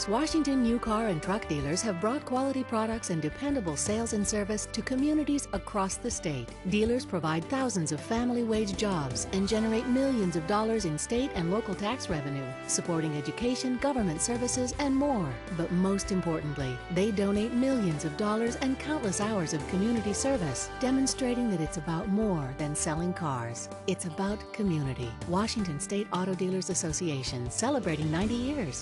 years, Washington New Car and Truck dealers have brought quality products and dependable sales and service to communities across the state. Dealers provide thousands of family wage jobs and generate millions of dollars in state and local tax revenue, supporting education, government services, and more. But most importantly, they donate millions of dollars and countless hours of community service, demonstrating that it's about more than selling cars. It's about community. Washington State Auto Dealers Association, celebrating 90 years.